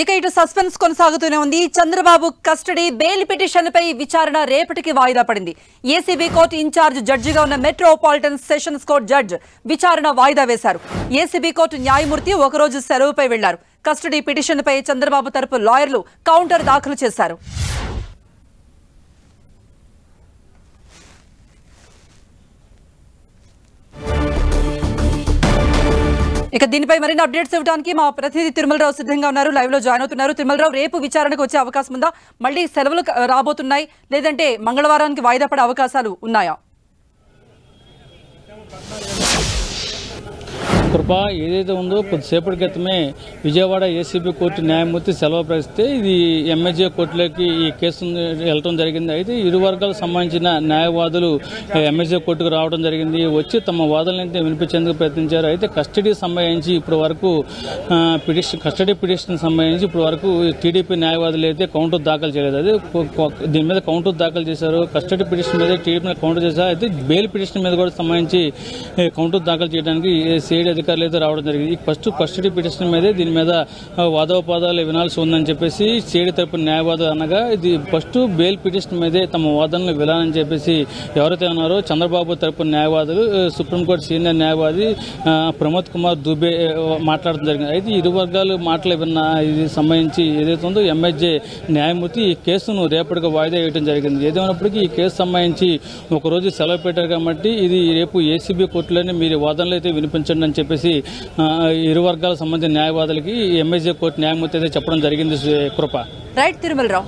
ఇక ఇటు సస్పెన్స్ కొనసాగుతూనే ఉంది. చంద్రబాబు కస్టడీ బెయిల్ పిటిషన్పై విచారణ రేపటికి వాయిదా పడింది. ఏసీబీ కోర్టు ఇన్ఛార్జ్ జడ్జిగా ఉన్న మెట్రోపాలిటన్ సెషన్స్ కోర్టు జడ్జ్ విచారణ వాయిదా వేశారు. ఏసీబీ కోర్టు న్యాయమూర్తి ఒకరోజు సెలవుపై వెళ్ళారు. కస్టడీ పిటిషన్పై చంద్రబాబు తరపు లాయర్లు కౌంటర్ దాఖలు చేశారు. ఇక దీనిపై మరిన్ని అప్డేట్స్ ఇవ్వడానికి మా ప్రతినిధి తిరుమలరావు సిద్ధంగా ఉన్నారు. లైవ్లో జాయిన్ అవుతున్నారు. తిరుమలరావు రేపు విచారణకు వచ్చే అవకాశం ఉందా? మళ్ళీ సెలవులు రాబోతున్నాయి. లేదంటే మంగళవారానికి వాయిదా పడే అవకాశాలు ఉన్నాయా? కృప ఏదైతే ఉందో కొద్దిసేపటి క్రితమే విజయవాడ ఏసీబీ కోర్టు న్యాయమూర్తి సెలవు ప్రకటిస్తే ఇది ఎంఎస్జే కోర్టులోకి ఈ కేసు వెళ్ళడం జరిగింది. అయితే ఇరు వర్గాలకు సంబంధించిన న్యాయవాదులు ఎంఎస్జే కోర్టుకు రావడం జరిగింది. వచ్చి తమ వాదనలైతే వినిపించేందుకు ప్రయత్నించారు. అయితే కస్టడీ సంబంధించి ఇప్పటి వరకు పిటిషన్ కస్టడీ పిటిషన్ సంబంధించి ఇప్పటి వరకు టీడీపీ న్యాయవాదులు అయితే కౌంటర్ దాఖలు చేయలేదు. అదే దీని మీద కౌంటర్ దాఖలు చేశారు. కస్టడీ పిటిషన్ మీద టీడీపీ కౌంటర్ చేశారు. అయితే బెయిల్ పిటిషన్ మీద కూడా సంబంధించి కౌంటర్ దాఖలు చేయడానికి సిఐడి అధికారులు అయితే రావడం జరిగింది. ఫస్ట్ కస్టడీ పిటిషన్ మీదే దీని మీద వాదోపాదాలు వినాల్సి ఉందని చెప్పేసి సిఐడి తరపు న్యాయవాదులు అనగా ఇది ఫస్ట్ బెయిల్ పిటిషన్ మీదే తమ వాదనలు వినాలని చెప్పేసి ఎవరైతే ఉన్నారో చంద్రబాబు తరపు న్యాయవాదులు సుప్రీంకోర్టు సీనియర్ న్యాయవాది ప్రమోద్ కుమార్ దుబే మాట్లాడడం జరిగింది. అయితే ఇరు వర్గాలు మాటలు విన్న ఇది సంబంధించి ఏదైతే ఉందో ఎంఎస్జే న్యాయమూర్తి ఈ కేసును రేపటికి వాయిదా వేయడం జరిగింది. ఏదేమైనప్పటికీ ఈ కేసు సంబంధించి ఒక రోజు సెలవు పెట్టారు కాబట్టి ఇది రేపు ఏసీబీ కోర్టులోనే మీరు వాదనలు అయితే వినిపించండి అని చెప్పేసి ఇరు వర్గాలకు సంబంధించిన న్యాయవాదులకి ఎంఎస్ఏ కోర్టు న్యాయమూర్తి అయితే చెప్పడం జరిగింది కృప. రైట్ తిరుమలరావు.